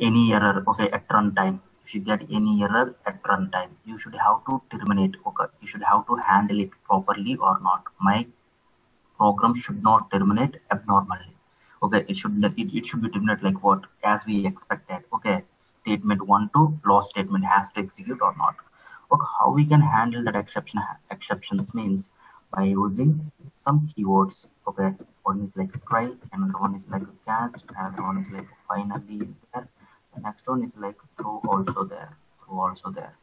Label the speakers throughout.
Speaker 1: any error, okay, at runtime, if you get any error at runtime, you should have to terminate, okay, you should have to handle it properly or not. My program should not terminate abnormally. Okay, it should it, it should be terminated like what as we expected. Okay, statement one to loss statement has to execute or not. Okay, how we can handle that exception exceptions means by using some keywords. Okay, one is like try, another one is like catch, another one is like finally is there next one is like throw also there throw also there.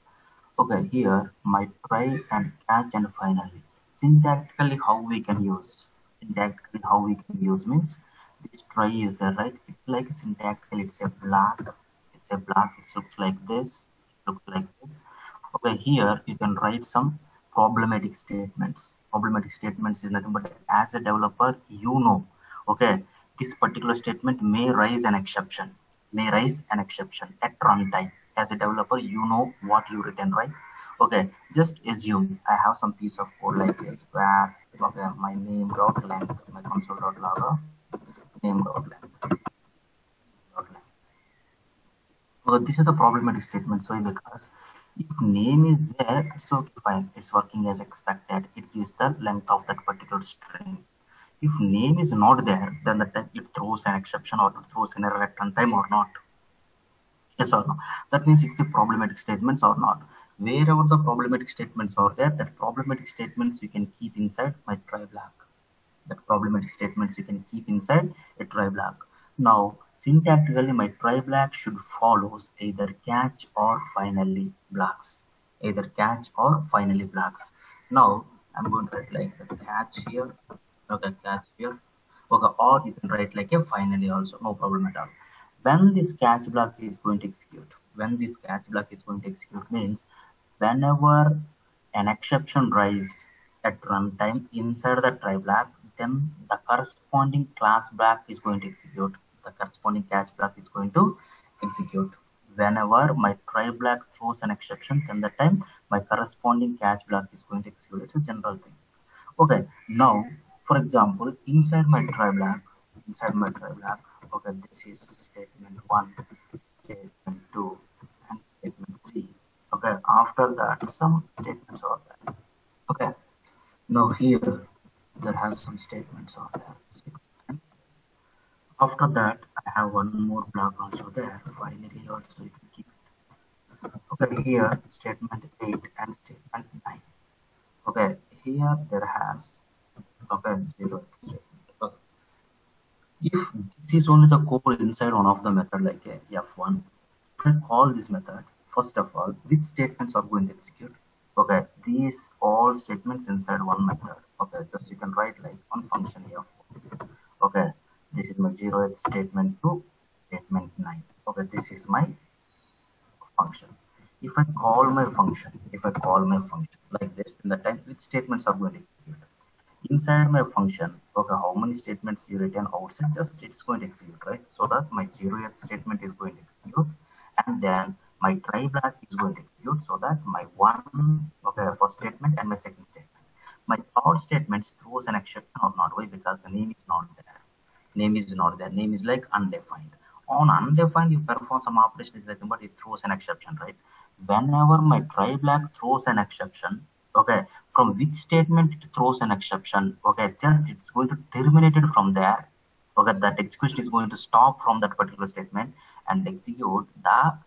Speaker 1: Okay here my try and catch and finally. Syntactically how we can use syntactically how we can use means this try is there right? It's like syntactically it's a block. it's a block. it looks like this looks like this. Okay here you can write some problematic statements. Problematic statements is nothing but as a developer you know. Okay this particular statement may raise an exception may raise an exception at runtime. As a developer, you know what you written, right? Okay, just assume I have some piece of code like this where okay, my name dot length, my console dot log name dot length. So this is the problematic statement. So because if name is there, so fine, it's working as expected. It gives the length of that particular string if name is not there, then the it throws an exception or it throws an error at runtime or not. Yes or no? That means it's the problematic statements or not. Wherever the problematic statements are there, that problematic statements you can keep inside my try block. That problematic statements you can keep inside a try block. Now, syntactically, my try block should follows either catch or finally blocks. Either catch or finally blocks. Now, I'm going to write like the catch here okay catch here okay or you can write like a finally also no problem at all. When this catch block is going to execute when this catch block is going to execute means whenever an exception rises at runtime inside the try block then the corresponding catch block is going to execute. The corresponding catch block is going to execute. Whenever my try block throws an exception then the time my corresponding catch block is going to execute. It's a general thing. Okay now for example inside my try block inside my try block okay this is statement one statement two and statement three okay after that some statements are there okay. Now here there has some statements are there six and after that i have one more block also there finally also you can keep it. Okay here statement 8 and statement 9 okay here there has okay zero okay. if this is only the code inside one of the method like a f1 if i call this method first of all which statements are going to execute? Okay these all statements inside one method. Okay just you can write like one function here. Okay this is my zero statement 2, statement 9 okay this is my function. If i call my function if i call my function like this then the time which statements are going to execute inside my function okay how many statements you return outside just it's going to execute right? So that my zeroth statement is going to execute and then my try block is going to execute so that my one okay first statement and my second statement. My third statement throws an exception or not why? Because the name is not there. Name is not there. Name is like undefined. On undefined you perform some operation but it throws an exception right? Whenever my try block throws an exception okay. From which statement it throws an exception? Okay. Just it's going to terminate it from there. Okay. That execution is going to stop from that particular statement and execute the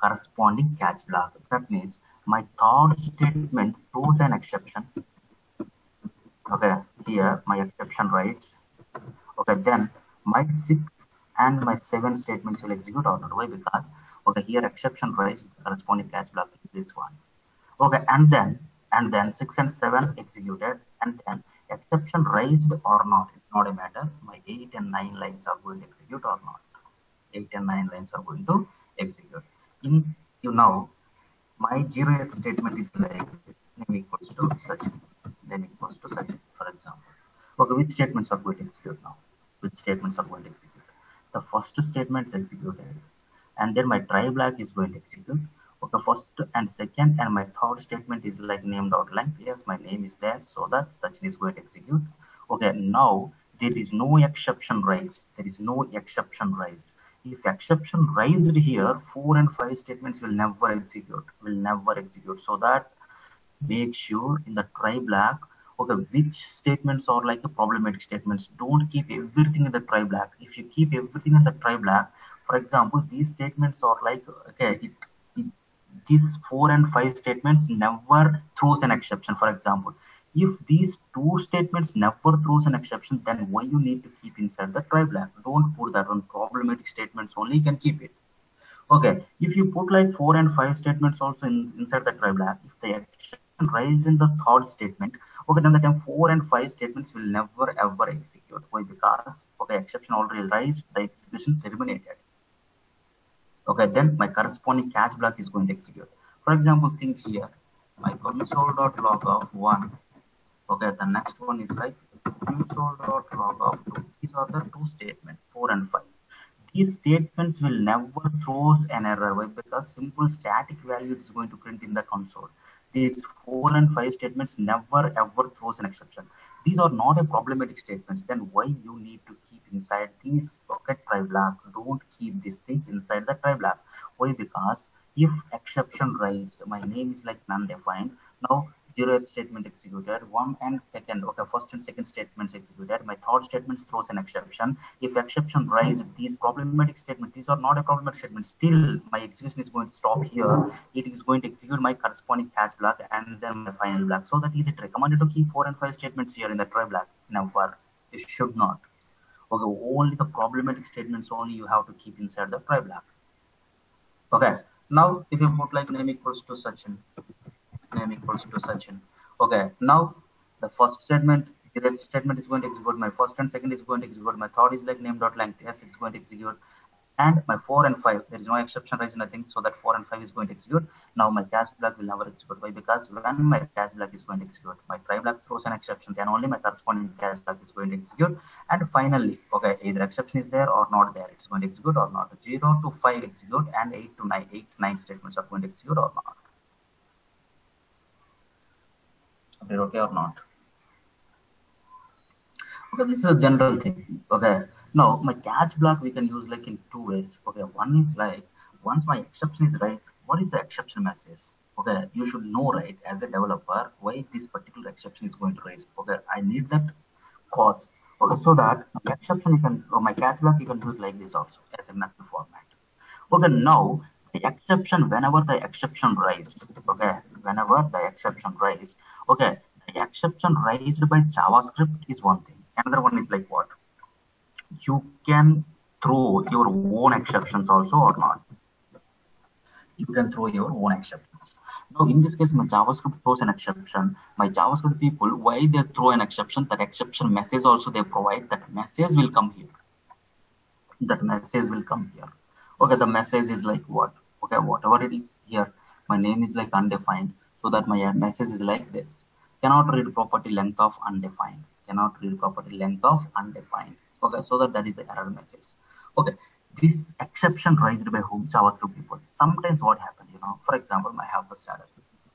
Speaker 1: corresponding catch block. That means my third statement throws an exception. Okay. Here my exception raised okay. Then my sixth and my seven statements will execute or not. Why? Because okay here exception raised corresponding catch block is this one. Okay. And then and then 6 and 7 executed and then exception raised or not it's not a matter. My 8 and 9 lines are going to execute or not. 8 and 9 lines are going to execute. In you know my zeroth statement is like it's name equals to such name equals to such for example. Okay which statements are going to execute now? Which statements are going to execute? The first statement is executed and then my try block is going to execute okay first and second and my third statement is like name dot length yes my name is there so that such is going to execute. Okay now there is no exception raised. There is no exception raised. If exception raised here, four and five statements will never execute, will never execute. So that make sure in the try block okay, which statements are like the problematic statements. Don't keep everything in the try block If you keep everything in the try block for example, these statements are like, okay, it, these four and five statements never throws an exception, for example if these two statements never throws an exception, then why you need to keep inside the try block? Don't put that on problematic statements only, you can keep it. Okay, if you put like four and five statements also in, inside the try block, if the exception raised in the third statement, okay, then the time four and five statements will never ever execute. Why? Because okay, exception already raised, the execution terminated. Okay, then my corresponding catch block is going to execute. For example, think here, my console.log of one Okay, the next one is like console.log of 2. These are the two statements, 4 and 5. These statements will never throw an error Why? because simple static value is going to print in the console. These 4 and 5 statements never ever throws an exception. These are not a problematic statements. Then why you need to keep inside these bucket try block? Don't keep these things inside the try block. Why? Because if exception raised, my name is like none defined. Now zeroth statement executed, one and second, okay, first and second statements executed. My third statement throws an exception. If exception raised, these problematic statements, these are not a problematic statement. Still, my execution is going to stop here. It is going to execute my corresponding catch block and then my final block. So that is it recommended to keep four and five statements here in the try block. Never. You should not. Okay, only the problematic statements only you have to keep inside the try block. Okay, now if you put like name equals to Sachin, name equals to Sachin. Okay, now the first statement, the statement is going to execute. My first and second is going to execute. My third is like name dot length. Yes, it's going to execute. And my four and five, there is no exception raised, nothing. So that four and five is going to execute. Now my catch block will never execute. Why? Because when my catch block is going to execute, my try block throws an exception, then only my corresponding catch block is going to execute. And finally, okay, either exception is there or not there. It's going to execute or not. Zero to five execute, and eight to nine, eight nine statements are going to execute or not. Okay or not? Okay, this is a general thing. Okay, now my catch block we can use like in two ways. Okay, one is like once my exception is right, what is the exception message? Okay, you should know right as a developer why this particular exception is going to raise. Okay, I need that cause. Okay, so that exception you can or my catch block you can use like this also as a method format. Okay, now exception whenever the exception raised okay? Whenever the exception raised okay? The exception raised by javascript is one thing. Another one is like what? You can throw your own exceptions also or not? You can throw your own exceptions. Now in this case my javascript throws an exception. My javascript people why they throw an exception that exception message also they provide. That message will come here. That message will come here okay the message is like what? Okay whatever it is here my name is like undefined so that my message is like this. Cannot read property length of undefined. Cannot read property length of undefined. Okay so that that is the error message. Okay this exception raised by whom? Javascript people. Sometimes what happens you know for example i have the salary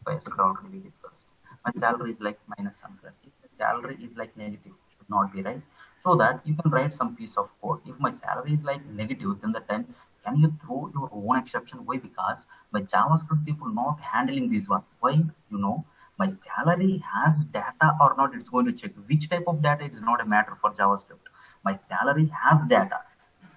Speaker 1: yesterday already we discussed. My salary is like minus 100 if the salary is like negative should not be right? So that you can write some piece of code. If my salary is like negative then the time can you throw your own exception why because my javascript people not handling this one. Why? You know my salary has data or not it's going to check which type of data it is not a matter for javascript. My salary has data.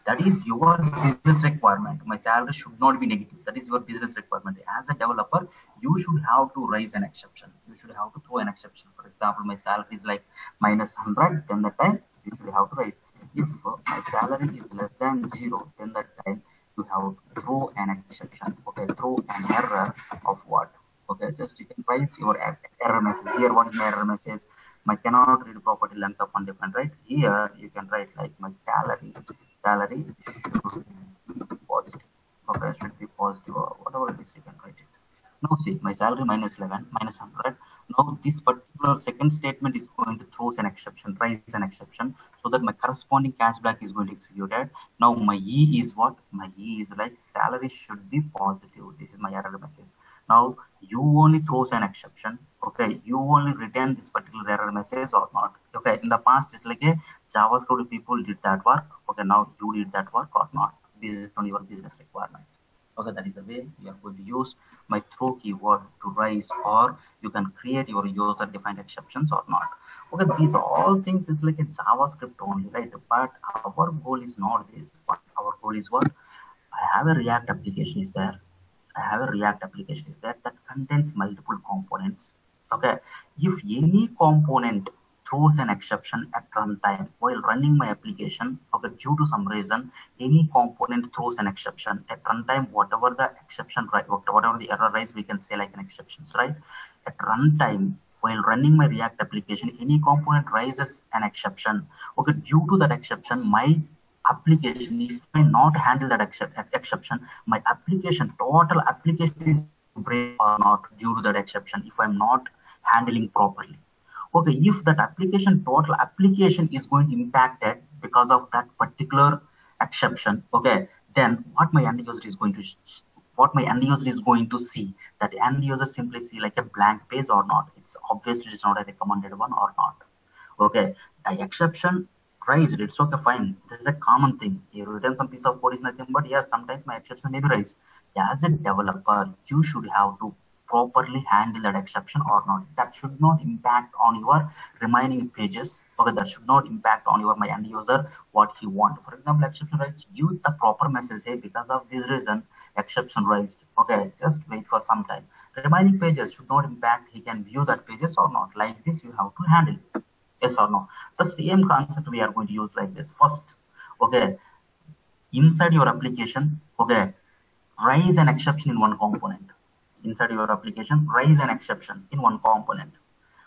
Speaker 1: That is your business requirement. My salary should not be negative. That is your business requirement. As a developer you should have to raise an exception. You should have to throw an exception. For example my salary is like minus 100 then the time you should have to raise. If uh, my salary is less than zero then the time you have throw an exception okay throw an error of what? Okay just you can raise your er, error message here what is my error message my cannot read property length of undefined right? Here you can write like my salary. Salary should be positive. Okay should be positive or whatever it is you can write. it now see my salary minus 11 minus 100 now this particular second statement is going to throw an exception raise an exception so that my corresponding catch block is going to execute it now my e is what? My e is like salary should be positive. This is my error message. Now you only throws an exception okay? You only return this particular error message or not okay? In the past it's like a javascript people did that work okay? Now you did that work or not. Based on your business requirement. Okay, that is the way you are going to use my throw keyword to raise or you can create your user defined exceptions or not. Okay, these all things is like a JavaScript only, right? But our goal is not this. But our goal is what? I have a React application is there. I have a React application is there that contains multiple components. Okay, if any component throws an exception at runtime while running my application okay due to some reason any component throws an exception. At runtime whatever the exception right whatever the error rise we can say like an exceptions right? At runtime while running my react application any component raises an exception. Okay due to that exception my application if i not handle that exception my application total application is break or not due to that exception if i'm not handling properly okay if that application total application is going to be impacted because of that particular exception okay then what my end user is going to what my end user is going to see that end user simply see like a blank page or not. It's obviously it's not a recommended one or not. Okay the exception raised it's okay fine. This is a common thing. You written some piece of code is nothing but yes sometimes my exception may be raised. As a developer you should have to properly handle that exception or not. That should not impact on your remaining pages. Okay, that should not impact on your my end user what he want. For example, exception raised, give the proper message. Hey, because of this reason, exception raised. Okay, just wait for some time. Remaining pages should not impact. He can view that pages or not. Like this, you have to handle. Yes or no? The same concept we are going to use like this. First, okay, inside your application, okay, raise an exception in one component inside your application, raise an exception in one component.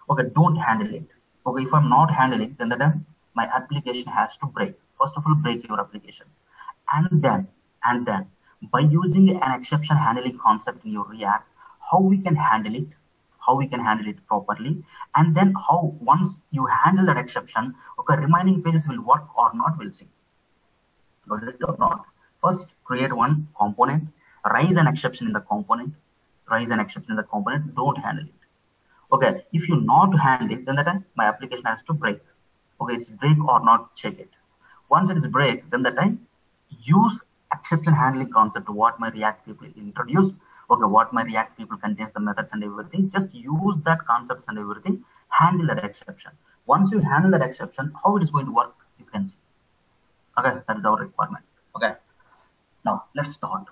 Speaker 1: Okay, don't handle it. Okay, if I'm not handling, then the time my application has to break. First of all, break your application. And then, and then, by using an exception handling concept in your React, how we can handle it, how we can handle it properly, and then how once you handle that exception, okay, remaining pages will work or not, we'll see. Got it or not? First, create one component, raise an exception in the component, raise an exception in the component, don't handle it. Okay, if you not handle it, then the time my application has to break. Okay, it's break or not, check it. Once it is break, then the time use exception handling concept, what my React people introduced. Okay, what my React people contains the methods and everything. Just use that concepts and everything, handle that exception. Once you handle that exception, how it is going to work, you can see. Okay, that is our requirement. Okay, now let's start.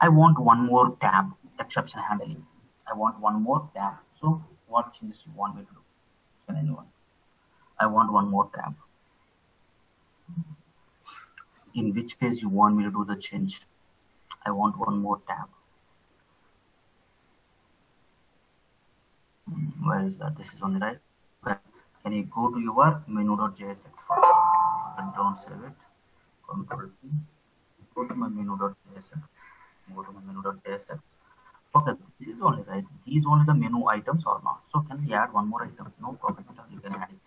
Speaker 1: I want one more tab exception handling. I want one more tab. So what changes you want me to do? Can anyone? I want one more tab. In which case you want me to do the change? I want one more tab. Hmm, where is that? This is only right. Okay. Can you go to your menu.jsx first? Don't save it. Control P. Go to my menu.jsx. Go to my menu.jsx Okay, this is only right. These only the menu items or not. So can we add one more item? No problem. You can add it.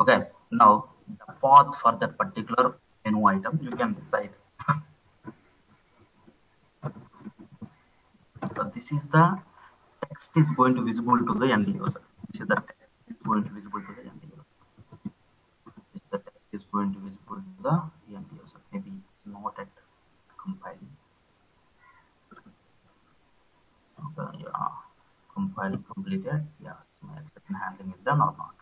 Speaker 1: Okay. Now the path for that particular menu item you can decide. So this is the text is going to visible to the end user. This is the text is going to visible to the end user. This the text is going to visible to the end user. Maybe it's not at compiling. Okay, yeah, compiling completed. Yeah, my exception handling is done or not.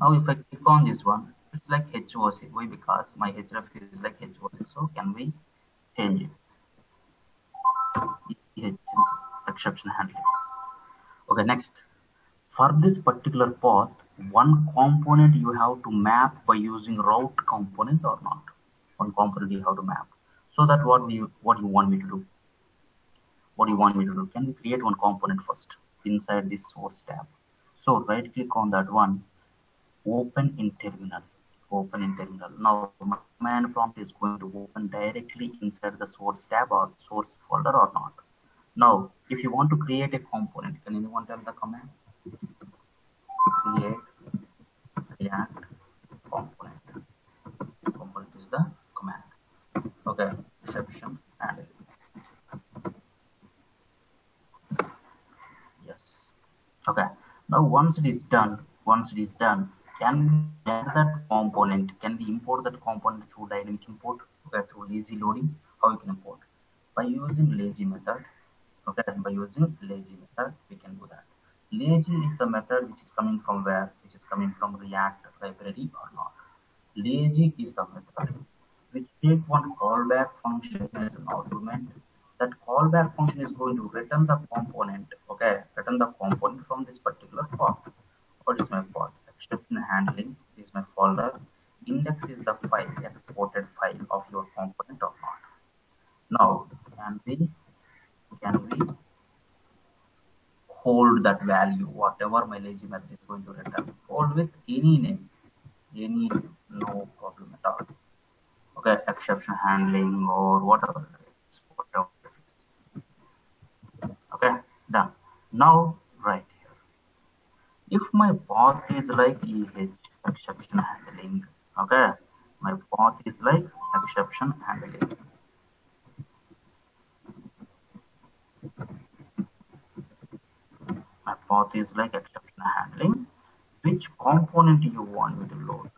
Speaker 1: Now, if I click on this one, it's like HOC. Why? Because my href is like HOC. So, can we change it? Exception handling. Okay, next. For this particular path, one component you have to map by using route component or not. One component you have to map. So that what we what you want me to do what do you want me to do? Can we create one component first inside this source tab? So right click on that one, open in terminal, open in terminal. Now my command prompt is going to open directly inside the source tab or source folder or not. Now, if you want to create a component, can anyone tell the command? Create React component. Component is the command. Okay, exception and okay. Now once it is done once it is done can we add that component? Can we import that component through dynamic import? Okay through lazy loading how we can import? By using lazy method. Okay by using lazy method we can do that. Lazy is the method which is coming from where? Which is coming from react library or not? Lazy is the method which take one callback function as an argument that callback function is going to return the component okay? Return the component from this particular form. What is my path exception handling is my folder index is the file exported file of your component or not. Now can we can we hold that value whatever my lazy method is going to return? Hold with any name any no problem at all. Okay exception handling or whatever okay done now right here. If my path is like eh exception handling okay? My path is like exception handling. My path is like exception handling. Which component you want me to load?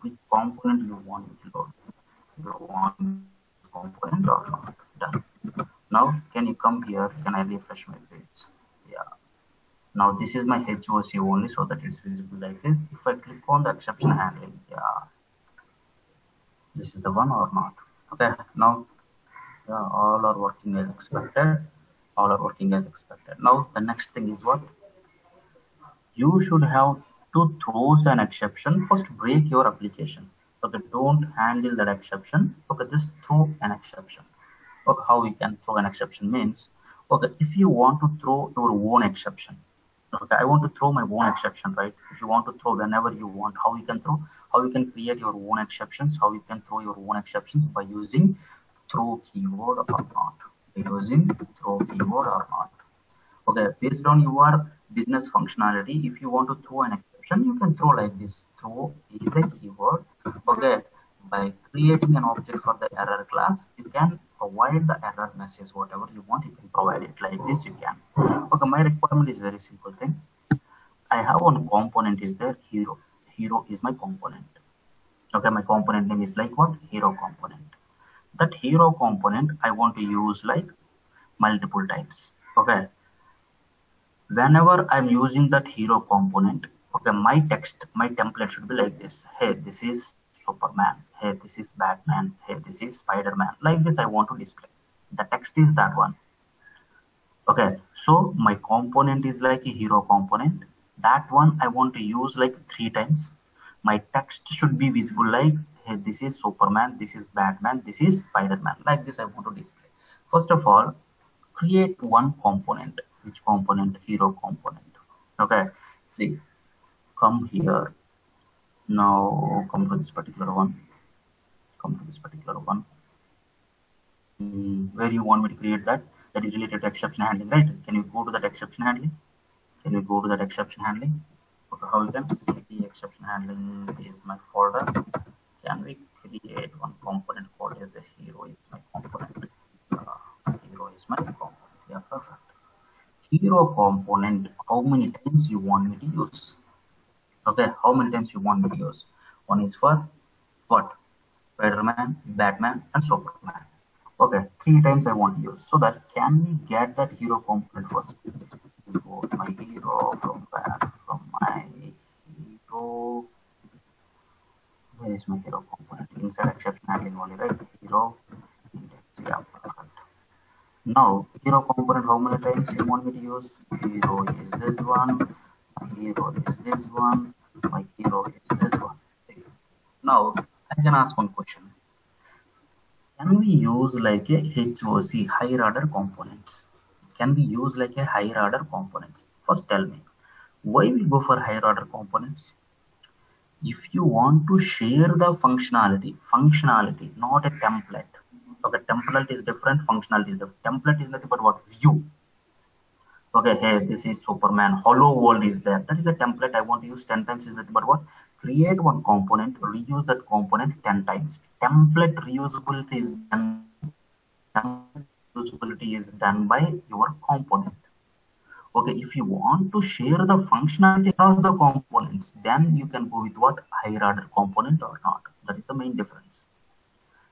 Speaker 1: Which component you want me to load? You want component or not? Done. Now can you come here? Can i refresh my page now this is my HOC only so that it's visible like this. If i click on the exception handling yeah this is the one or not? Okay now yeah, all are working as expected. All are working as expected. Now the next thing is what? You should have to throw an exception. First break your application okay don't handle that exception. Okay just throw an exception. Okay how we can throw an exception means okay if you want to throw your own exception okay i want to throw my own exception right? If you want to throw whenever you want how you can throw how you can create your own exceptions how you can throw your own exceptions by using throw keyword or not. Using throw keyword or not. Okay based on your business functionality if you want to throw an exception you can throw like this. Throw is a keyword. Okay by creating an object for the error class you can provide the error message whatever you want you can provide it. Like this you can. Okay my requirement is very simple thing. I have one component is there? Hero. Hero is my component. Okay my component name is like what? Hero component. That hero component i want to use like multiple times okay. Whenever i'm using that hero component okay my text my template should be like this. Hey this is superman hey this is batman hey this is spider-man. Like this i want to display. The text is that one. Okay so my component is like a hero component. That one i want to use like three times. My text should be visible like hey this is superman this is batman this is spider-man. Like this i want to display. First of all create one component. Which component? Hero component. Okay see come here now come to this particular one. Come to this particular one. Mm, where you want me to create that? That is related to exception handling right? Can you go to that exception handling? Can you go to that exception handling? Okay how you can the exception handling is my folder. Can we create one component called as a hero is my component? Uh, hero is my component. Yeah perfect. Hero component how many times you want me to use okay how many times you want use one is for what? Spider-man batman and superman. Okay three times i want use so that can we get that hero component first my hero from where from my hero? Where is my hero component inside exception handling only right? Hero index yeah. Now hero component how many times you want me to use hero is this one is this one my is this one now i can ask one question can we use like a HOC higher order components? Can we use like a higher order components? First tell me, why we go for higher order components? If you want to share the functionality, functionality, not a template. Okay, template is different, functionality is different. Template is nothing but what view. Okay, hey, this is Superman. Hello world is there. That is a template I want to use 10 times but what? create one component, reuse that component 10 times. Template reusability is done, reusability is done by your component. Okay, if you want to share the functionality across the components, then you can go with what higher order component or not. That is the main difference.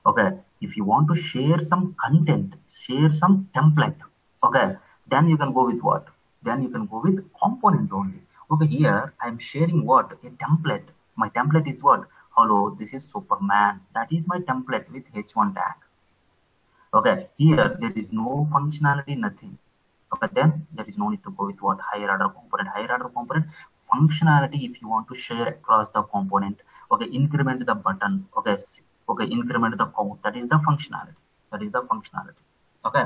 Speaker 1: Okay, if you want to share some content, share some template, okay, then you can go with what? Then you can go with component only. Okay, here I'm sharing what? A template. My template is what? Hello, this is Superman. That is my template with H1 tag. Okay, here there is no functionality, nothing. Okay, then there is no need to go with what higher order component. Higher order component functionality if you want to share across the component. Okay, increment the button. Okay, okay, increment the count. That is the functionality. That is the functionality. Okay,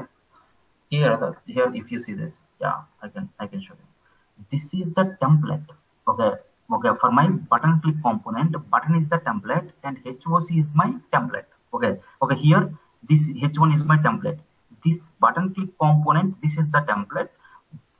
Speaker 1: here, here if you see this, yeah, I can I can show you. This is the template. Okay, okay, for my button click component, button is the template and HOC is my template. Okay, okay, here this H1 is my template this button click component this is the template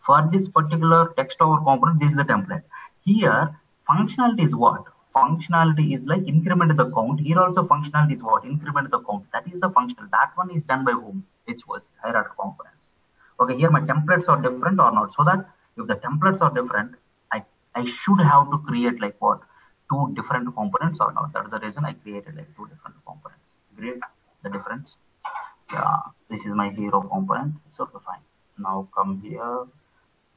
Speaker 1: for this particular text over component this is the template here functionality is what functionality is like increment the count. Here also functionality is what? Increment the count. That is the functional. That one is done by whom? Which was hierarchy components. Okay here my templates are different or not? So that if the templates are different i i should have to create like what? Two different components or not? That's the reason i created like two different components. Great. The difference. Yeah this is my hero component. It's okay fine. Now come here.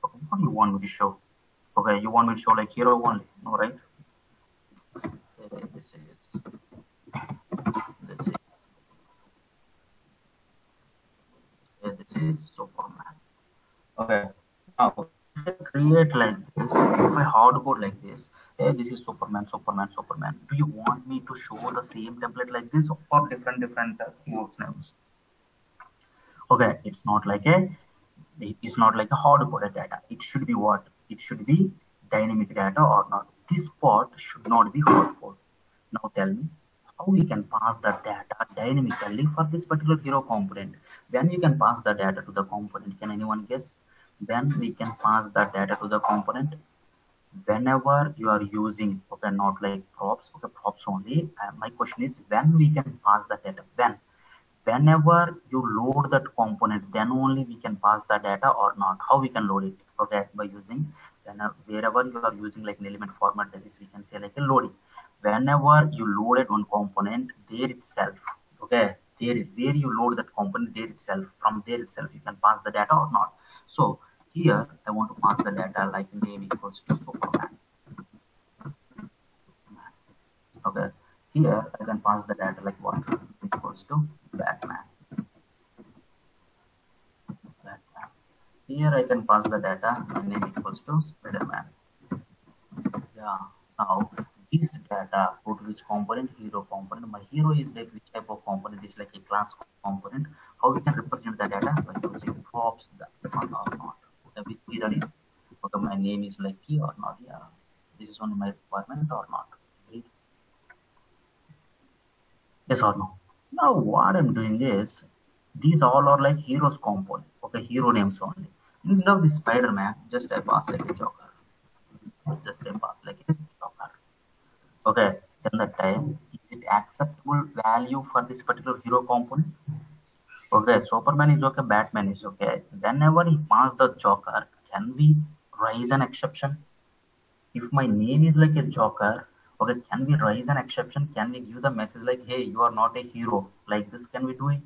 Speaker 1: What do you want me to show? Okay you want me to show like hero only no right okay, now create like this. If i hard code like this. Hey this is superman superman superman. Do you want me to show the same template like this or different different uh, names okay it's not like a it's not like a hard coded data. It should be what? It should be dynamic data or not this part should not be hard code now tell me how we can pass the data dynamically for this particular hero component? When you can pass the data to the component can anyone guess? When we can pass the data to the component? Whenever you are using okay not like props okay props only uh, my question is when we can pass the data? When? Whenever you load that component then only we can pass the data or not? How we can load it okay by using whenever uh, wherever you are using like an element format that is we can say like a loading. Whenever you loaded one component there itself okay there where you load that component there itself from there itself you can pass the data or not. So here i want to pass the data like name equals to superman. Okay here I can pass the data like what? Equals to Batman. Batman. Here I can pass the data my name equals to Spider-Man. Yeah. Now this data to which component hero component. My hero is like which type of component is like a class component. How we can represent the data by using props that or not. Okay, which is. Okay, my name is like key or not. Yeah. This is only my requirement or not. Yes or no? Now what I'm doing is these all are like heroes component. Okay, hero names only. Instead of the Spider-Man, just I pass like a Joker. Just I pass like a Joker. Okay, then the time is it acceptable value for this particular hero component? Okay, Superman is okay, Batman is okay. Whenever he pass the Joker, can we raise an exception? If my name is like a Joker, okay can we raise an exception can we give the message like hey you are not a hero like this can we do it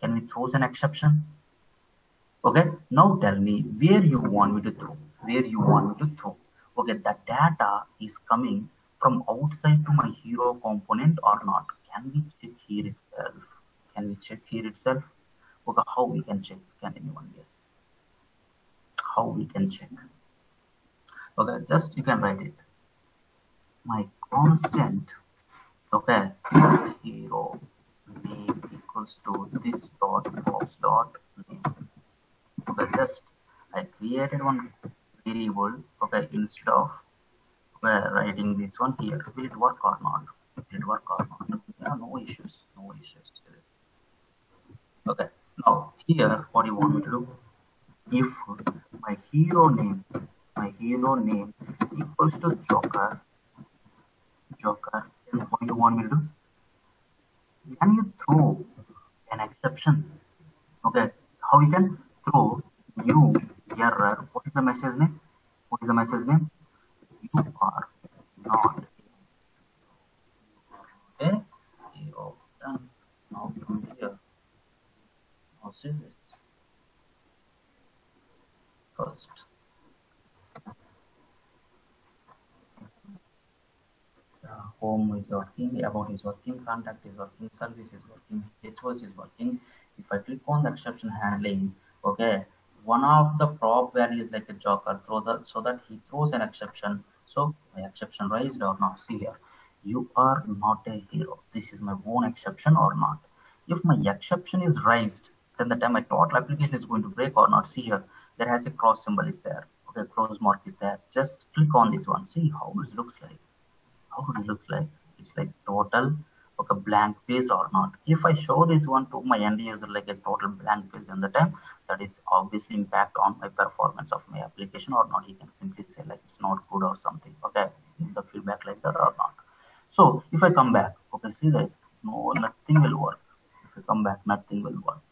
Speaker 1: can we throw an exception okay? Now tell me where you want me to throw. Where you want me to throw. Okay the data is coming from outside to my hero component or not. Can we check here itself? Can we check here itself? Okay how we can check? Can anyone guess? How we can check? Okay just you can write it. My constant okay hero name equals to this dot box dot name okay just i created one variable okay instead of okay, writing this one here. Will it work or not? Will it work or not? Yeah no issues no issues. Okay now here what you want me to do if my hero name my hero name equals to joker joker then what you want me to do? Can you throw an exception? Okay how you can throw you error what is the message name what is the message name you are not okay hero done now come ¿Eh? Now see this. First. Home is working, about is working, contact is working, service is working, HOC is working. If I click on the exception handling, okay, one of the prop values like a joker throw the so that he throws an exception. So my exception raised or not. See here, you are not a hero. This is my own exception or not. If my exception is raised, then the time my total application is going to break or not. See here, there has a cross symbol is there. Okay, cross mark is there. Just click on this one. See how it looks like. How it looks like. It's like total a blank page or not. If I show this one to my end user like a total blank page in the time, that is obviously impact on my performance of my application or not. He can simply say like it's not good or something. Okay, the feedback like that or not. So if I come back, okay, see this, no, nothing will work. If I come back, nothing will work.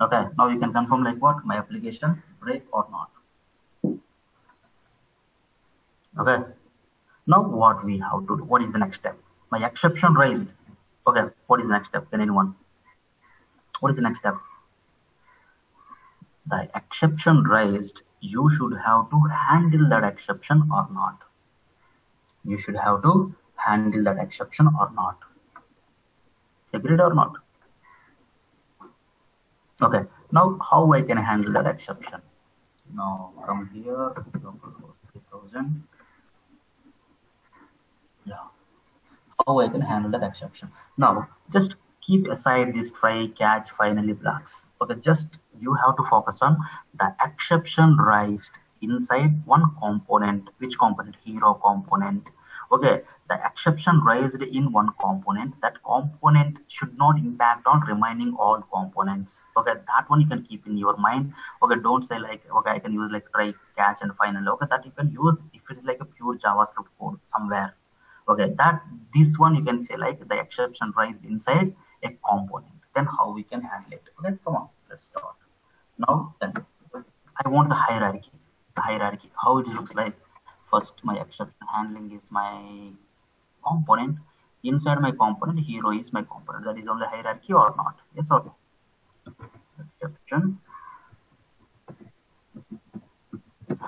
Speaker 1: Okay, now you can confirm like what my application break or not. Okay, now what we have to do? What is the next step? My exception raised. Okay, what is the next step? Can anyone? What is the next step? The exception raised, you should have to handle that exception or not. You should have to handle that exception or not. Agreed or not? Okay, now how I can handle that exception? Now from here, 3000. Yeah how I can handle that exception. Now, just keep aside these try, catch, finally blocks. Okay, just you have to focus on the exception raised inside one component. Which component? Hero component. Okay, the exception raised in one component. That component should not impact on remaining all components. Okay, that one you can keep in your mind. Okay, don't say like, okay, I can use like try, catch, and finally. Okay, that you can use if it's like a pure JavaScript code somewhere okay that this one you can say like the exception raised inside a component. Then how we can handle it? Okay come on let's start. Now then i want the hierarchy. The hierarchy how it looks like. First my exception handling is my component. Inside my component hero is my component. That is on the hierarchy or not? Yes or no? Exception.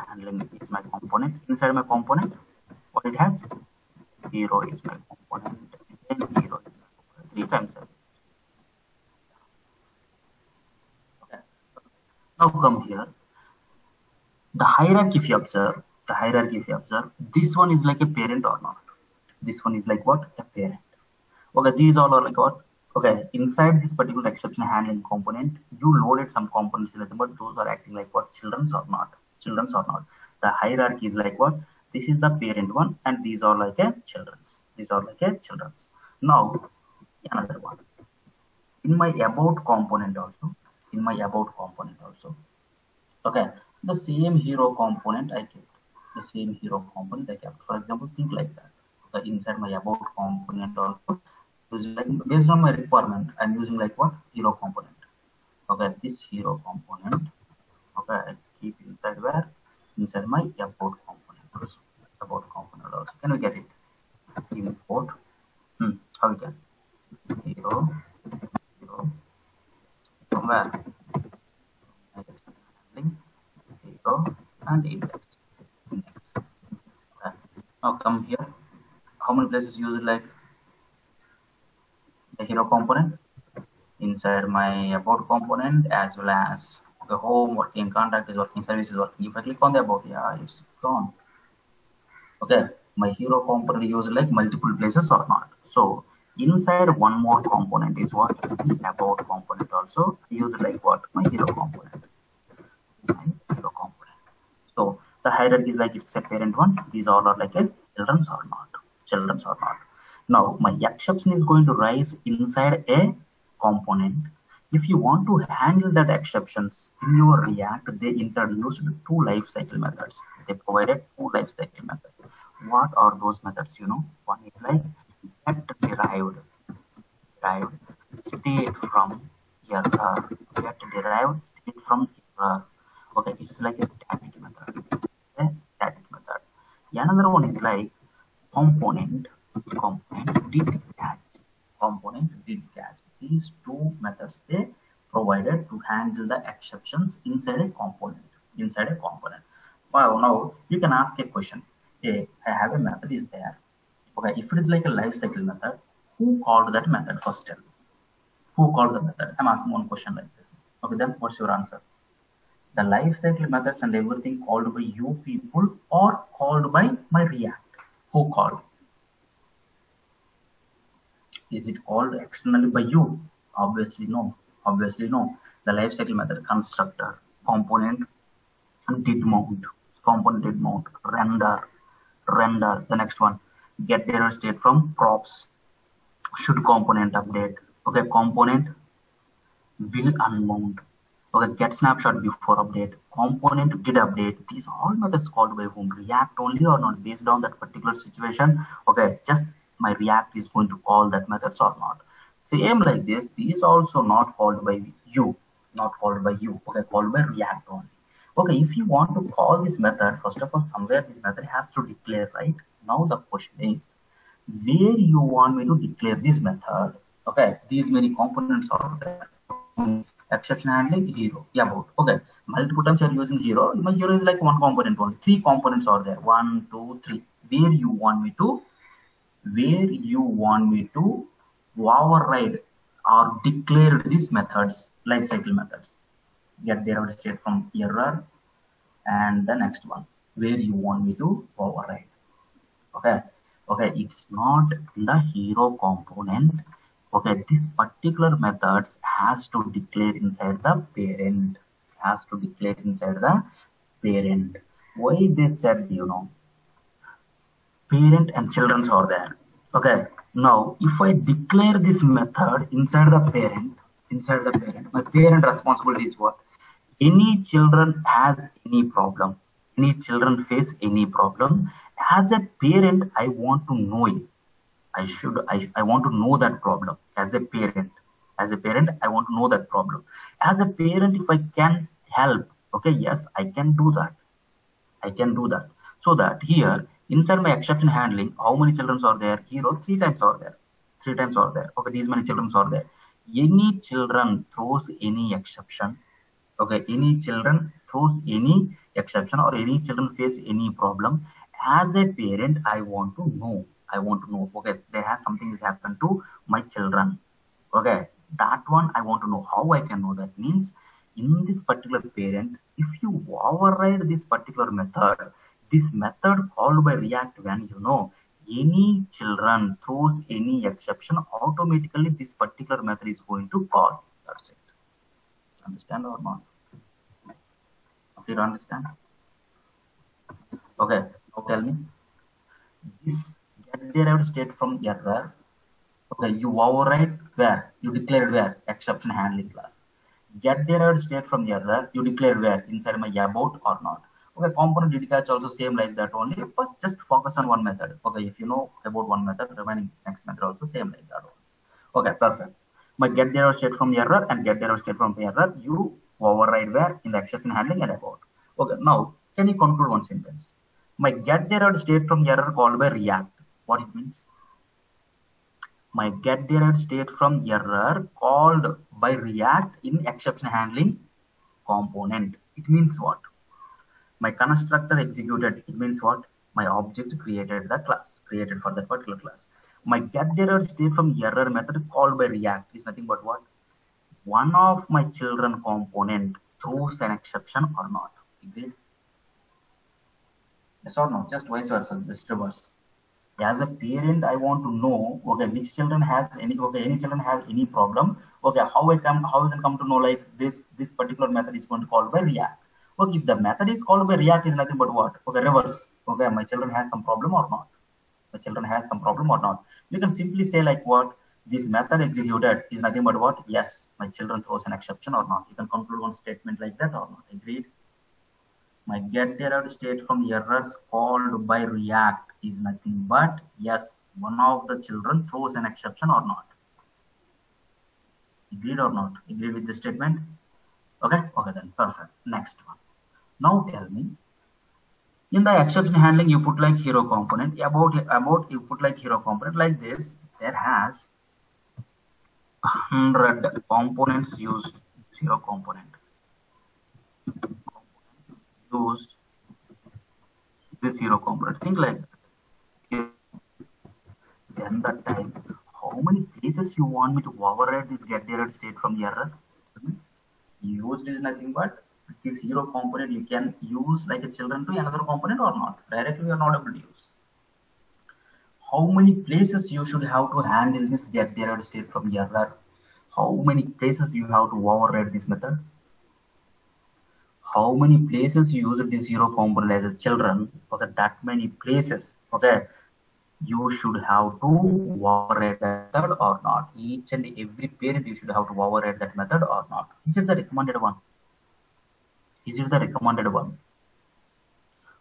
Speaker 1: Handling is my component. Inside my component what it has hero is my component and hero is my component three times okay now come here the hierarchy if you observe the hierarchy if you observe this one is like a parent or not. This one is like what? A parent. Okay these all are like what? Okay inside this particular exception handling component you loaded some components in it but those are acting like what? Children's or not. Children's or not. The hierarchy is like what this is the parent one and these are like a children's. These are like a children's. Now another one. In my about component also in my about component also. Okay the same hero component i kept. The same hero component i kept. For example think like that. Okay, inside my about component also based on my requirement i'm using like what? Hero component. Okay this hero component okay I keep inside where? Inside my about component also about component also. Can we get it? Import. Hmm. How we can? Hero. Hero. From where? Hero and index. Index. Now come here. How many places use like the hero component? Inside my about component as well as the home working contact is working service is working. If I click on the about, yeah, it's gone okay. My hero component used like multiple places or not. So inside one more component is what? About component also used like what? My hero component. My hero component. So the hierarchy is like it's a parent one. These all are like a children's or not. Children's or not. Now my exception is going to rise inside a component if you want to handle that exceptions in your react they introduced two lifecycle methods. They provided two lifecycle methods. What are those methods you know? One is like get derived derived state from error uh, get derived state from error okay it's like a static method okay? Static method. Another one is like component component did catch component did catch these two methods they provided to handle the exceptions inside a component. Inside a component. Well, now you can ask a question. Hey, I have a method is there. Okay, if it is like a life cycle method, who called that method first? Tell me. Who called the method? I'm asking one question like this. Okay, then what's your answer? The life cycle methods and everything called by you people or called by my React. Who called? Is it called externally by you? Obviously no. Obviously no. The lifecycle method constructor, component, did mount, component did mount, render, render. The next one, get error state from props, should component update. Okay, component will unmount. Okay, get snapshot before update. Component did update. These all methods called by whom? React only or not based on that particular situation. Okay, just my React is going to call that methods or not. Same like this, these also not called by you, not called by you, okay, called by React only. Okay, if you want to call this method, first of all, somewhere this method has to declare, right? Now the question is, where you want me to declare this method? Okay, these many components are there. Exception handling hero, yeah, about okay. Multiple times you are using hero. My hero is like one component only. Three components are there. One, two, three. Where you want me to where you want me to override or declare these methods, lifecycle methods. Get there state from error and the next one, where you want me to override. Okay, okay, it's not the hero component. Okay, this particular methods has to declare inside the parent, has to declare inside the parent. Why this said, you know, parent and children are there. Okay. Now, if I declare this method inside the parent, inside the parent, my parent responsibility is what? Any children has any problem, any children face any problem. As a parent, I want to know it. I should, I, I want to know that problem as a parent. As a parent, I want to know that problem. As a parent, if I can help, okay, yes, I can do that. I can do that. So that here, inside my exception handling, how many children are there? Hero, three times are there. Three times are there. Okay, these many children are there. Any children throws any exception. Okay, any children throws any exception or any children face any problem. As a parent, I want to know. I want to know. Okay, there has something has happened to my children. Okay, that one I want to know. How I can know that means in this particular parent, if you override this particular method, this method called by React when you know any children throws any exception, automatically this particular method is going to call. That's it. Understand or not? Okay, you understand? Okay, now tell me. This get derived state from error. Okay, you override where? You declared where? Exception handling class. Get derived state from error, you declared where? Inside my about or not okay component did catch also same like that only. First just focus on one method. Okay if you know about one method remaining next method also same like that okay perfect. My get error state from the error and get error state from the error. You override where? In the exception handling and about. Okay now can you conclude one sentence? My get error state from the error called by react. What it means? My get error state from error called by react in exception handling component. It means what my constructor executed. It means what? My object created the class created for that particular class. My get error state from error method called by react. Is nothing but what? One of my children component throws an exception or not. Agreed yes or no? Just vice versa just reverse. As a parent i want to know okay which children has any okay any children have any problem? Okay how i come how I can come to know like this this particular method is going to call by react Okay, if the method is called by React is nothing but what? Okay, reverse. Okay, my children has some problem or not? My children has some problem or not? You can simply say like what? This method executed is nothing but what? Yes, my children throws an exception or not. You can conclude one statement like that or not. Agreed? My get error state from errors called by React is nothing but yes, one of the children throws an exception or not. Agreed or not? Agreed with the statement? Okay, okay then, perfect. Next one. Now tell me, in the exception handling, you put like hero component. About about you put like hero component like this. There has hundred components used. hero component components used this hero component think like that. then that time how many places you want me to override this get derived state from the error hmm? used is nothing but this hero component you can use like a children to another component or not? Directly you are not able to use. How many places you should have to handle this get derived state from error how many places you have to override this method? How many places you use this hero component as a children? Okay that many places okay you should have to override that method or not? Each and every parent you should have to override that method or not? Is it the recommended one is it the recommended one?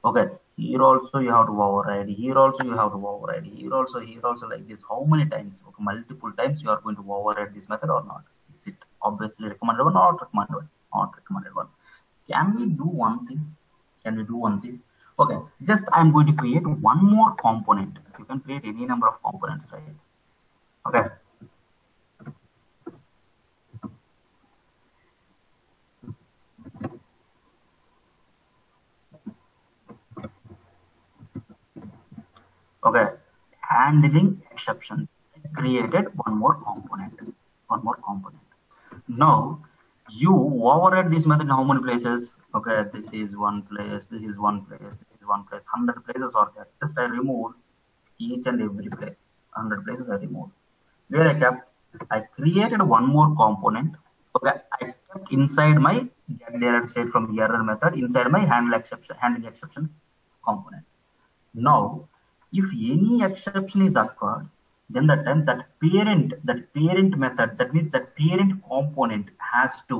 Speaker 1: Okay here also you have to override here also you have to override here also here also like this. How many times okay, multiple times you are going to override this method or not? Is it obviously recommended one or not recommended one not recommended one? Can we do one thing? Can we do one thing? Okay just i'm going to create one more component. You can create any number of components right? Okay okay. Handling exception created one more component. One more component. Now you override this method in how many places? Okay this is one place this is one place this is one place. 100 places are just i removed each and every place. 100 places i removed where i kept i created one more component. Okay i kept inside my get derived state from the error method inside my handle exception handling exception component. Now if any exception is occurred then the time that parent that parent method that means that parent component has to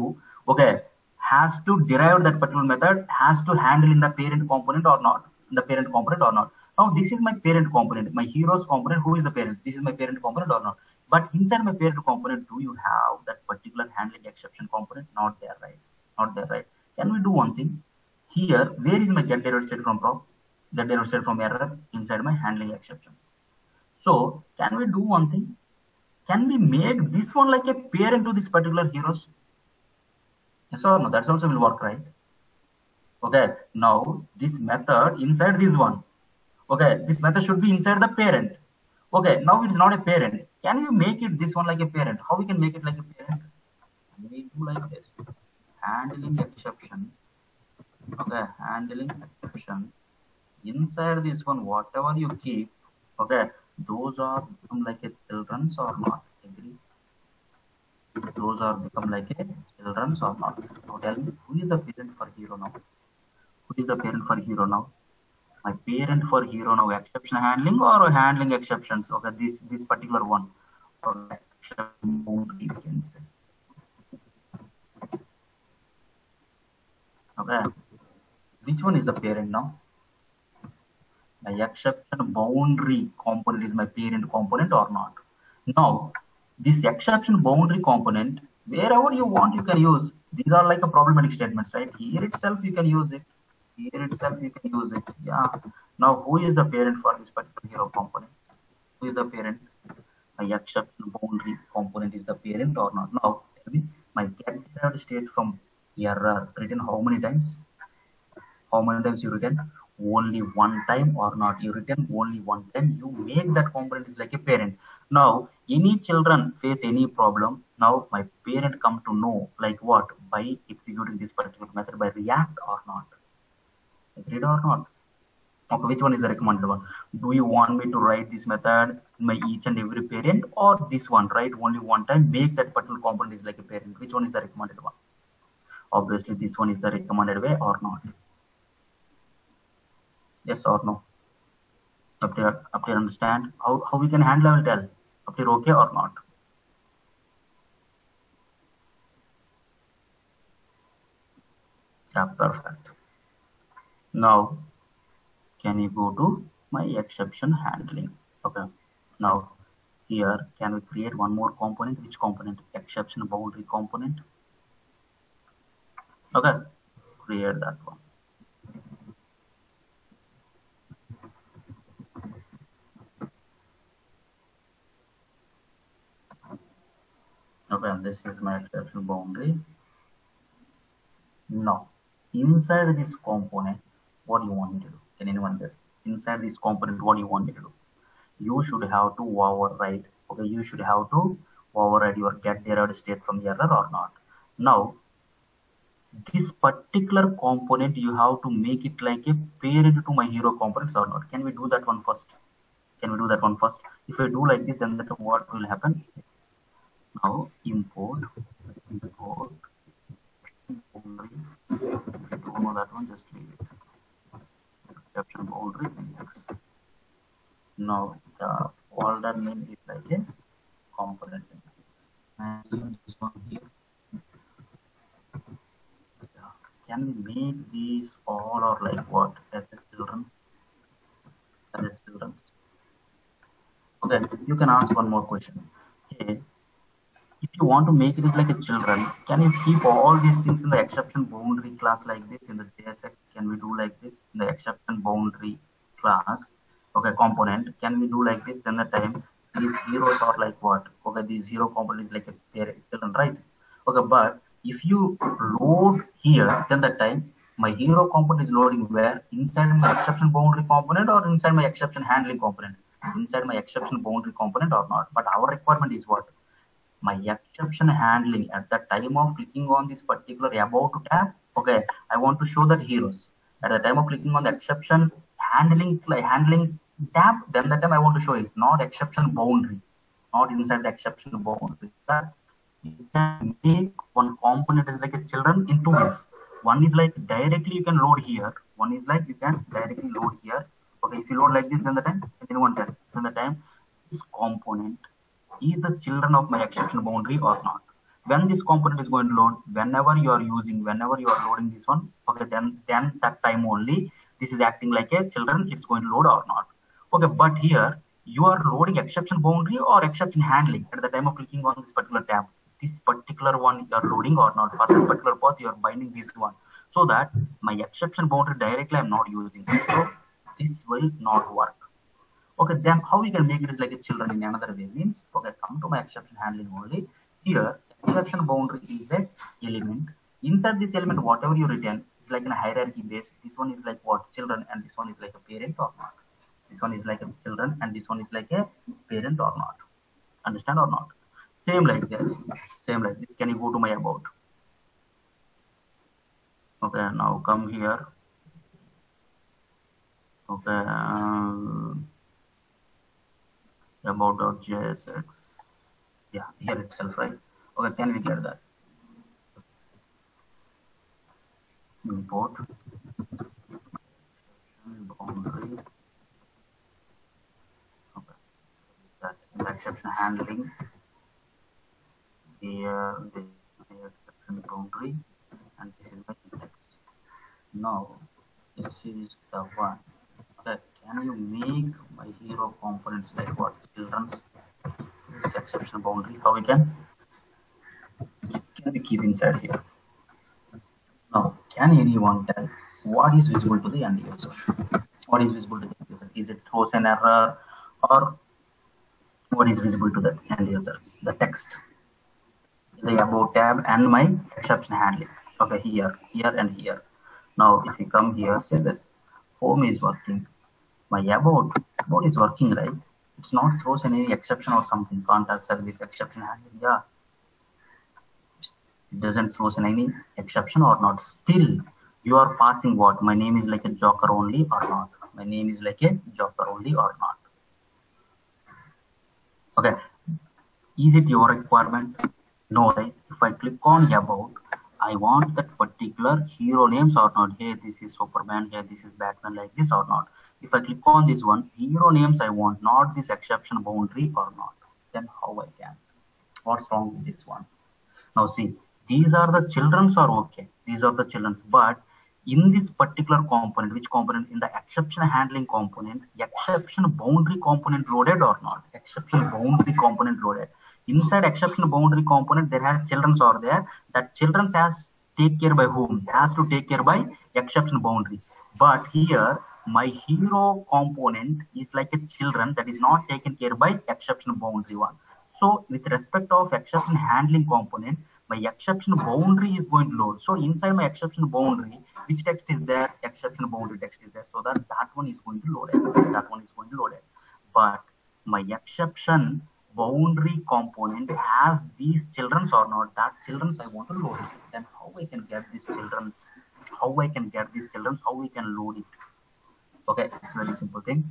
Speaker 1: okay has to derive that particular method has to handle in the parent component or not in the parent component or not. Now this is my parent component my heroes component who is the parent? This is my parent component or not? But inside my parent component do you have that particular handling exception component? Not there right? Not there right? Can we do one thing? Here where is my get derived state from prop get state from error inside my handling exceptions so can we do one thing? Can we make this one like a parent to this particular heroes? Yes or no? That's also will work, right? Okay. Now this method inside this one. Okay. This method should be inside the parent. Okay. Now it's not a parent. Can you make it this one like a parent? How we can make it like a parent? We do like this. Handling exceptions. Okay. Handling exception. Inside this one, whatever you keep, okay those are become like a children's or not? Agree? Those are become like a children's or not? Now tell me who is the parent for hero now? Who is the parent for hero now? My parent for hero now exception handling or handling exceptions? Okay this this particular one. Say. Okay. Which one is the parent now my exception boundary component is my parent component or not. Now, this exception boundary component, wherever you want, you can use. These are like a problematic statements, right? Here itself, you can use it. Here itself, you can use it. Yeah. Now, who is the parent for this particular hero component? Who is the parent? My exception boundary component is the parent or not? Now, tell me, my get derived state from error written how many times? How many times you written? Only one time or not? You return only one time. You make that component is like a parent. Now any children face any problem now my parent come to know like what? By executing this particular method by react or not. Agreed or not? Okay which one is the recommended one? Do you want me to write this method my each and every parent or this one? Right only one time make that particular component is like a parent. Which one is the recommended one? Obviously this one is the recommended way or not yes or no? Up there up there understand. How, how we can handle I tell up there okay or not? Yeah perfect. Now can you go to my exception handling? Okay. Now here can we create one more component? Which component? Exception boundary component. Okay. Create that one okay this is my exception boundary Now, inside this component, what you want to do? Can anyone guess? Inside this component, what you want me to do? You should have to override. Okay, you should have to override your get derived state from the error or not. Now, this particular component, you have to make it like a parent to my hero components or not. Can we do that one first? Can we do that one first? If I do like this, then that what will happen? Now import, import, don't that one, just leave it. Exception boundary index. Now the folder name is like a component. And this one here. Can we make these all or like what as a children? As a children. Okay, you can ask one more question. Okay, if you want to make it like a children, can you keep all these things in the exception boundary class like this in the JSX? Can we do like this in the exception boundary class? Okay, component. Can we do like this? Then the time these heroes are like what? Okay, these hero component is like a parent children, right? Okay, but if you load here, then the time my hero component is loading where inside my exception boundary component or inside my exception handling component inside my exception boundary component or not. But our requirement is what? My exception handling at the time of clicking on this particular about tab. Okay, I want to show that heroes. At the time of clicking on the exception handling handling tab, then the time I want to show it, not exception boundary, not inside the exception boundary. That you can make one component is like a children in two ways. One is like directly you can load here. One is like you can directly load here okay if you load like this then the time anyone can then the time this component is the children of my exception boundary or not? When this component is going to load whenever you are using whenever you are loading this one okay then then that time only this is acting like a children it's going to load or not. Okay but here you are loading exception boundary or exception handling at the time of clicking on this particular tab. This particular one you are loading or not for this particular path you are binding this one. So that my exception boundary directly i'm not using. So this will not work. Okay, then how we can make it is like a children in another way means okay, come to my exception handling only. Here, exception boundary is a element. Inside this element, whatever you return is like in a hierarchy base. This one is like what children, and this one is like a parent or not. This one is like a children, and this one is like a parent or not. Understand or not? Same like this. Same like this. Can you go to my about? Okay, now come here okay um, about.jsx yeah here itself right? Okay can we get that? Import. Boundary okay. That exception handling. Here uh, the exception boundary. And this is my index now this is the one can you make my hero components like what? Children's exception boundary. How we can? Can we keep inside here? Now can anyone tell what is visible to the end user? What is visible to the end user? Is it throws an error or what is visible to the end user? The text. The about tab and my exception handling. Okay here. Here and here. Now if you come here say this. Home is working my about about is working right? It's not throws any exception or something. Contact service exception handling yeah it doesn't throws any exception or not. Still you are passing what? My name is like a joker only or not? My name is like a joker only or not? Okay. Is it your requirement? No right? If i click on about i want that particular hero names or not. Hey this is superman. Here this is batman. Like this or not if I click on this one, hero names I want, not this exception boundary or not, then how I can? What's wrong with this one? Now see, these are the children's are okay. These are the children's, but in this particular component, which component in the exception handling component, exception boundary component loaded or not? Exception boundary component loaded. Inside exception boundary component, there has children's are there. That children's has take care by whom? Has to take care by exception boundary. But here my hero component is like a children that is not taken care by exception boundary one. So with respect of exception handling component, my exception boundary is going to load. So inside my exception boundary, which text is there? Exception boundary text is there. So that that one is going to load it. That one is going to load it. But my exception boundary component has these childrens or not that childrens i want to load it then how i can get these childrens how i can get these childrens how we can load it okay it's very simple thing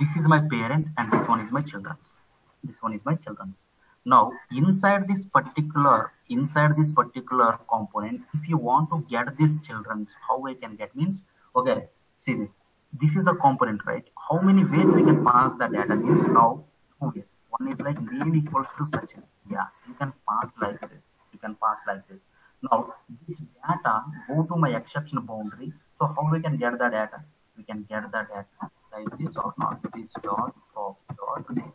Speaker 1: this is my parent and this one is my children's this one is my children's now inside this particular inside this particular component if you want to get these children's how i can get means? Okay see this. This is the component right? How many ways we can pass the data means? Now two ways. One is like name equals to such yeah you can pass like this. You can pass like this. Now this data go to my exception boundary. So how we can get the data we can get the data like this or not. This dot prop dot name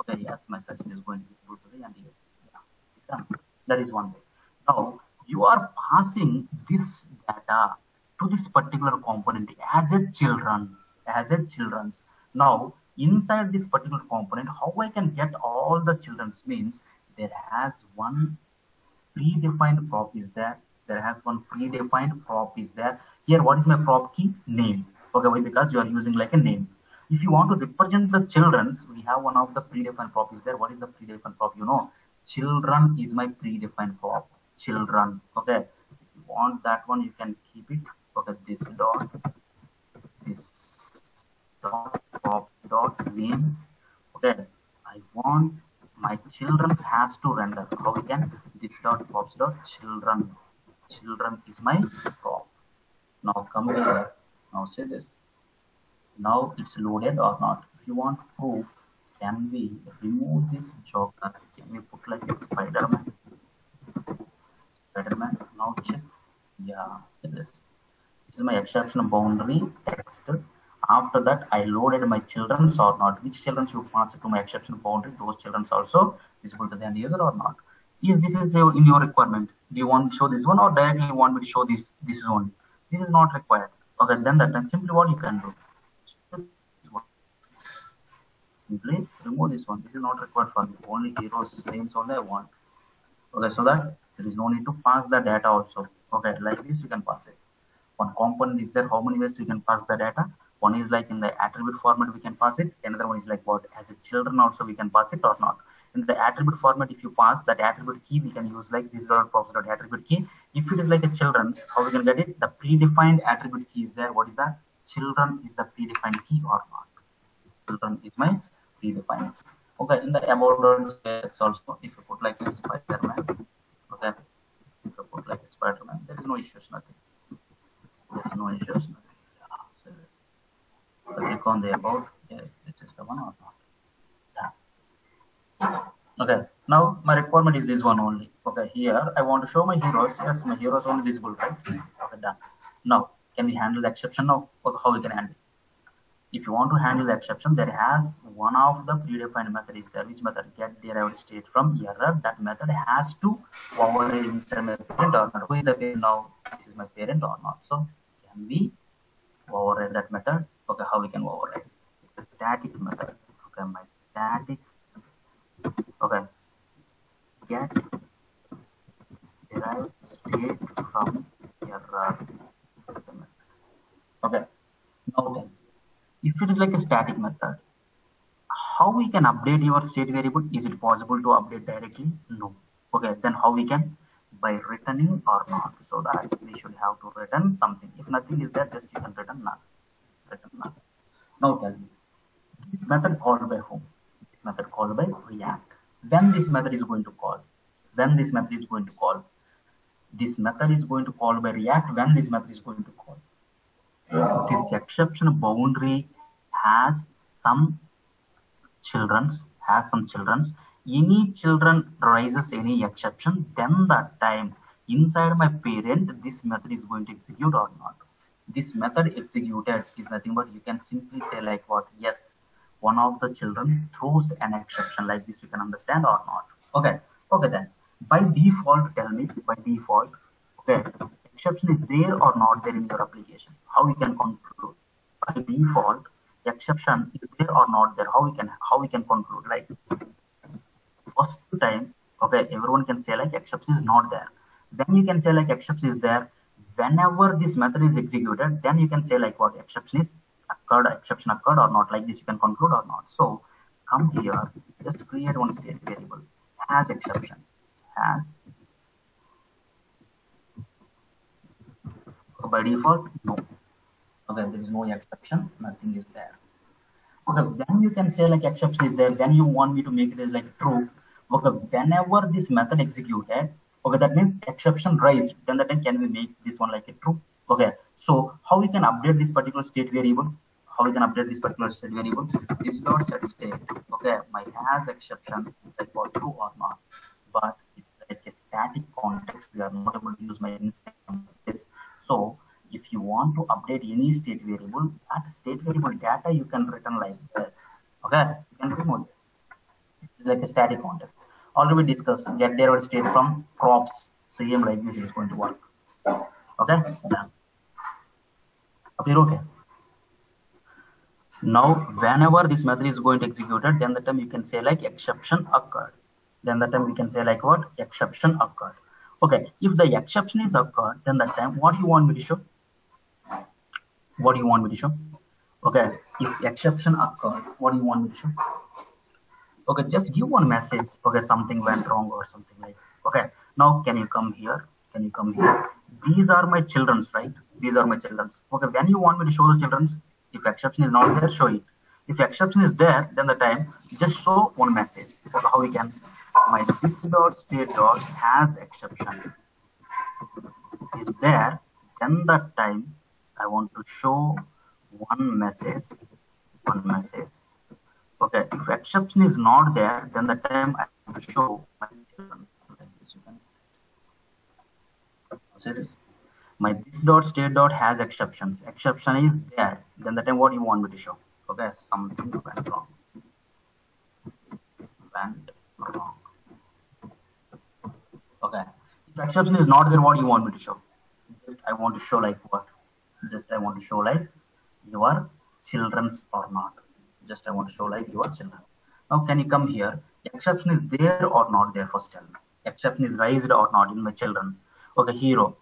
Speaker 1: okay yes my session is going to be visible today and done. that is one way now you are passing this data to this particular component as a children as a children's. Now inside this particular component how i can get all the children's means? There has one predefined prop is there. There has one predefined prop is there here what is my prop key? Name. Okay because you are using like a name. If you want to represent the children's we have one of the predefined prop is there. What is the predefined prop? You know children is my predefined prop. Children. Okay. If you want that one you can keep it. Okay this dot this dot prop dot name. Okay. I want my children's has to render. How we can? This dot props dot children. Children is my prop now come here now say this. Now it's loaded or not? If you want proof can we remove this joker? Can we put like spider-man? Spider-man now check. Yeah say this. This is my exception boundary text. After that i loaded my children's or not? Which children you pass to my exception boundary? Those children's also visible to the end user or not? Is this is in your requirement? Do you want to show this one or directly you want me to show this this is only this is not required. Okay then that time simply what you can do. Simply remove this one. This is not required for me only heroes names only i want okay so that there is no need to pass the data also. Okay like this you can pass it. One component is there. How many ways you can pass the data? One is like in the attribute format we can pass it. Another one is like what? As a children also we can pass it or not. In the attribute format if you pass that attribute key we can use like this dot props dot attribute key if it is like a children's how we can get it? The predefined attribute key is there. What is that? Children is the predefined key or not? Children is my predefined key. Okay in the about it's also if you put like a spider-man okay? If you put like a spider-man there is no issues nothing. There is no issues nothing. Yeah, so click on the about yeah this is the one or not. Yeah. Okay now my requirement is this one only. Okay here i want to show my heroes. Yes my heroes only visible right? Okay done. Now can we handle the exception now? Okay, how we can handle if you want to handle the exception there has one of the predefined method is there. Which method? Get derived state from error. That method has to override inside my parent or not. Who is the parent now? This is my parent or not. So can we override that method? Okay how we can override? It's a static method. Okay my static. Okay get derived state from error okay now then if it is like a static method how we can update your state variable? Is it possible to update directly? No. Okay then how we can? By returning or not. So that we should have to return something. If nothing is there just you can return none. Return none. Now tell me this method called by whom? This method called by react when this method is going to call when this method is going to call this method is going to call by react when this method is going to call. This exception boundary has some children's has some children's. Any children raises any exception then that time inside my parent this method is going to execute or not. This method executed is nothing but you can simply say like what? Yes one of the children throws an exception like this you can understand or not. Okay okay then. By default tell me by default okay exception is there or not there in your application? How we can conclude? By default exception is there or not there? How we can how we can conclude? Like first time Okay, everyone can say like exception is not there. Then you can say like exception is there. Whenever this method is executed, then you can say like what? Exception is occurred, exception occurred or not. Like this, you can conclude or not. So come here, just create one state variable has exception, has by default no. Okay, there is no exception, nothing is there. Okay, when you can say like exception is there, when you want me to make it as like true, okay, whenever this method executed, okay, that means exception raised, then that time can we make this one like a true? Okay, so how we can update this particular state variable? How we can update this particular state variable? This dot set state, okay, my has exception like for true or not, but it's like a static context, we are not able to use my instance this. So if you want to update any state variable, that state variable data you can return like this. Okay, you can remove it. It's like a static context. Already discussed get derived state from props. Same like this is going to work. Okay, done. Okay, okay. Now, whenever this method is going to executed, then the time you can say like exception occurred. Then the time we can say like what? Exception occurred. Okay, if the exception is occurred, then that time what do you want me to show? what do you want me to show? Okay if exception occurred what do you want me to show? Okay just give one message okay something went wrong or something like okay now can you come here? Can you come here? These are my children's right? These are my children's. Okay when you want me to show the children's if exception is not there show it if exception is there then the time just show one message okay how we can my this dot state dot has exception is there then that time I want to show one message, one message. Okay, if exception is not there, then the time I have to show my. My this dot state dot has exceptions. Exception is there. Then the time what you want me to show? Okay, something went wrong. Went wrong. Okay. If exception is not there, what you want me to show? Just I want to show like what? just I want to show like your children's or not. Just I want to show like your children. Now can you come here? Exception is there or not there first tell me. Exception is raised or not in my children. Okay, hero,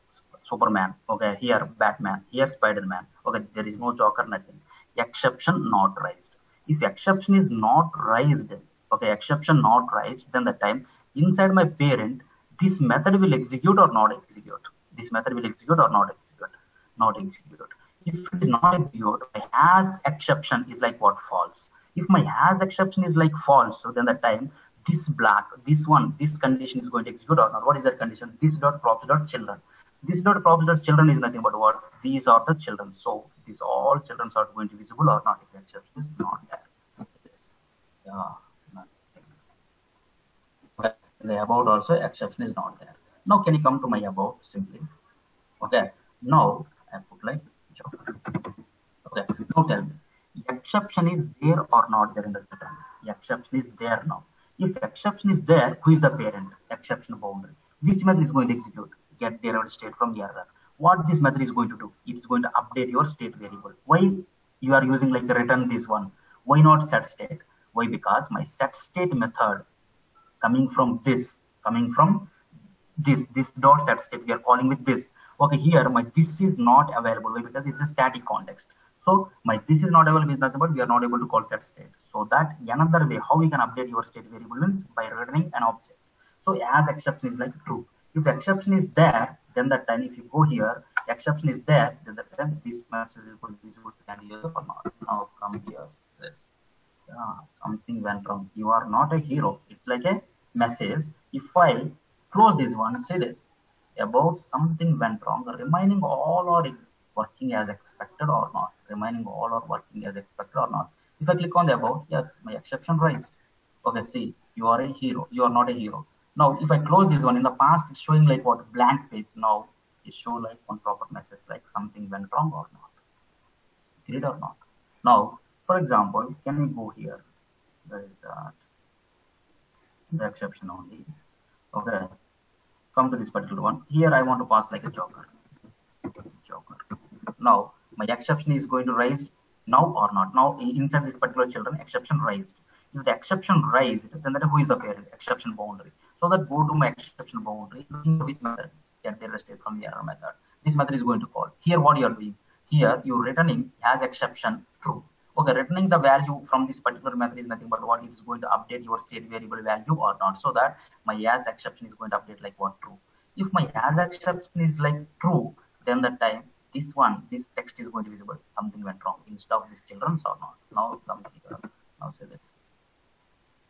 Speaker 1: Superman. Okay, here Batman. Here Spider-Man. Okay, there is no Joker, nothing. Exception not raised. If exception is not raised, okay, exception not raised, then the time inside my parent, this method will execute or not execute. This method will execute or not execute not executed. If it is not executed, my has exception is like what false. If my has exception is like false, so then the time this black, this one, this condition is going to execute or not. What is that condition? This dot props dot children. This dot props dot children is nothing but what? These are the children. So these all children are going to be visible or not the exception is not there. Yeah, the about also exception is not there. Now can you come to my about simply? Okay. Now I put like. Okay, now tell me, exception is there or not there in the pattern? Exception is there now. If exception is there, who is the parent? Exception boundary. Which method is going to execute? Get derived state from the error. What this method is going to do? It's going to update your state variable. Why you are using like return this one? Why not set state? Why? Because my set state method coming from this, coming from this, this dot set state, we are calling with this okay here my this is not available why? because it's a static context so my this is not available is nothing but we are not able to call set state so that another way how we can update your state variable is by returning an object so as exception is like true if exception is there then that time if you go here exception is there then that time this message is going to be visible to or not now come here. This yeah, something went wrong. You are not a hero. It's like a message. If i close this one say this about something went wrong, remaining all are working as expected or not, remaining all are working as expected or not. If I click on the above, yes, my exception raised. Okay, see, you are a hero, you are not a hero. Now, if I close this one, in the past, it's showing like what blank page. Now, it show like one proper message like something went wrong or not. Did or not? Now, for example, can we go here? Where is that? The exception only. Okay, come to this particular one. Here I want to pass like a joker. Joker. Now my exception is going to raise now or not. Now inside this particular children, exception raised. If the exception raised, then that who is the parent? Exception boundary. So that go to my exception boundary, which method get the state from the error method. This method is going to call. Here, what you are doing? Here, you're returning as exception true. Okay, returning the value from this particular method is nothing but what it is going to update your state variable value or not. So that my as exception is going to update like what true. If my as exception is like true, then the time this one, this text is going to be visible. Something went wrong instead of this children's or not. Now come here. Now say this.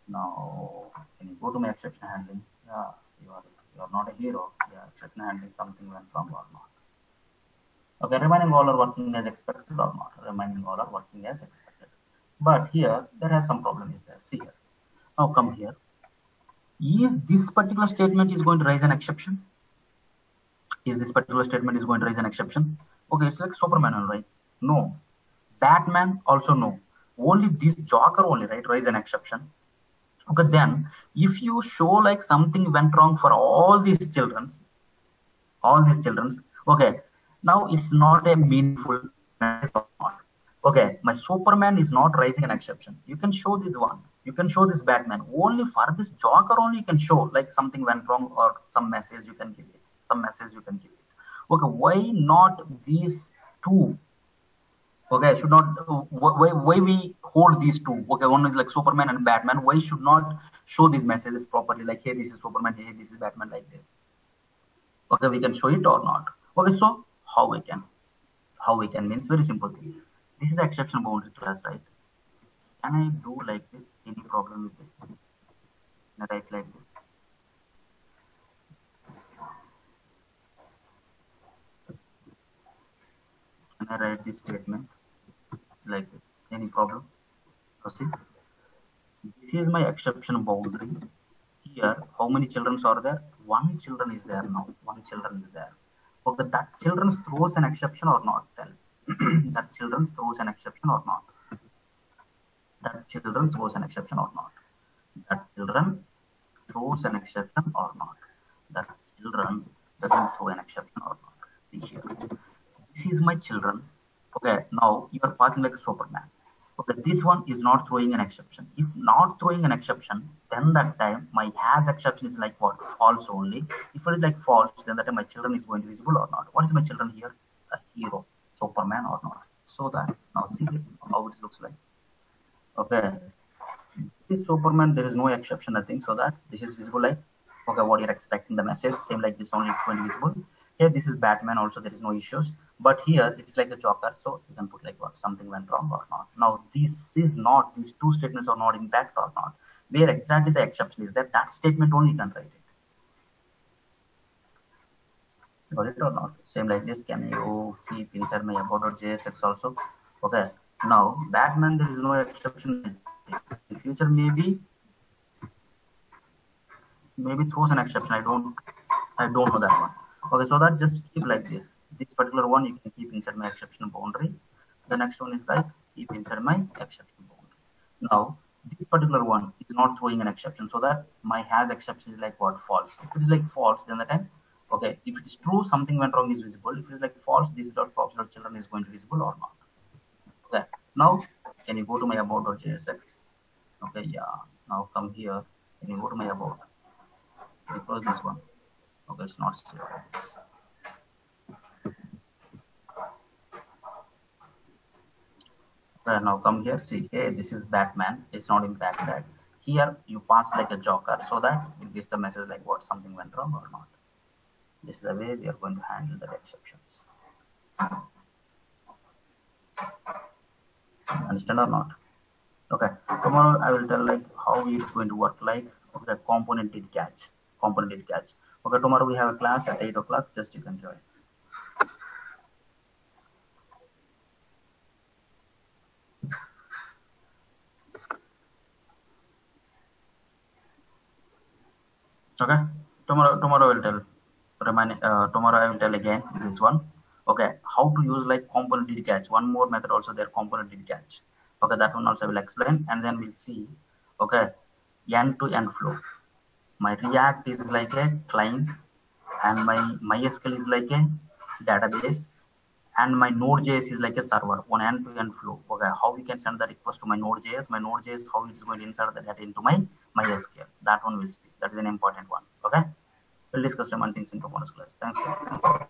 Speaker 1: Now can you go to my exception handling? Yeah, you are you are not a hero. Yeah, exception handling something went wrong or not. Okay, remaining all are working as expected or not. Remaining all are working as expected. But here there has some problem is there. See here. Now come here. Is this particular statement is going to raise an exception? Is this particular statement is going to raise an exception? Okay, it's like Superman, right? No. Batman also no. Only this Joker only, right? Raise an exception. Okay, then if you show like something went wrong for all these childrens, all these childrens, okay, now it's not a meaningful okay my superman is not raising an exception. You can show this one. You can show this batman. Only for this joker only you can show like something went wrong or some message you can give it some message you can give it. Okay why not these two okay should not why, why we hold these two? Okay one is like superman and batman. Why should not show these messages properly? Like hey this is superman hey this is batman like this. Okay we can show it or not? Okay so how we can how we can means? Very simple thing. This is the exception boundary class right? Can i do like this? Any problem with this? Can i write like this? Can i write this statement like this. Any problem? Proceed this is my exception boundary. Here how many children are there? One children is there now. One children is there. Okay that children throws an exception or not tell that children throws an exception or not? That children throws an exception or not? That children throws an exception or not? That children doesn't throw an exception or not? See here. This is my children okay now you are passing like a superman okay this one is not throwing an exception. If not throwing an exception then that time my has exception is like what? False only. If it is like false then that time my children is going to be visible or not? What is my children here? A hero superman or not? So that now see this how it looks like. Okay. This superman there is no exception nothing. So that this is visible like okay what you're expecting the message same like this only it's going to visible. Here this is batman also there is no issues but here it's like the joker so you can put like what something went wrong or not. Now this is not these two statements are not impact or not. Where exactly the exception is that that statement only can write it. Got it or not? Same like this can you keep inside my about.jsx also? Okay now batman there is no exception. In future maybe maybe throws an exception. I don't i don't know that one. Okay so that just keep like this this particular one you can keep inside my exception boundary. The next one is like keep inside my exception boundary. Now this particular one is not throwing an exception so that my has exception is like what? False. If it is like false then the time okay if it is true something went wrong is visible. If it is like false this dot props dot children is going to be visible or not. Okay now can you go to my about.jsx okay yeah now come here. Can you go to my about? Because this one okay it's not serious. Okay, now come here. See hey this is batman. It's not impact that. Here you pass like a joker so that it gives the message like what something went wrong or not. This is the way we are going to handle the exceptions. Understand or not? Okay. Tomorrow i will tell like how it's going to work like okay component did catch component did catch. Okay tomorrow we have a class at 8 o'clock. Just you can join okay? Tomorrow tomorrow i will tell. Remind uh, tomorrow i will tell again this one. Okay how to use like component did catch? One more method also there component did catch. Okay that one also i will explain and then we'll see. Okay end to end flow. My react is like a client and my mysql is like a database and my node.js is like a server. On end to end flow. Okay how we can send the request to my node.js my node.js how it's going to insert the data into my MySQL. That one we'll see. That is an important one. Okay. We'll discuss Remon things in tomorrow's class. Thanks. guys. Thanks.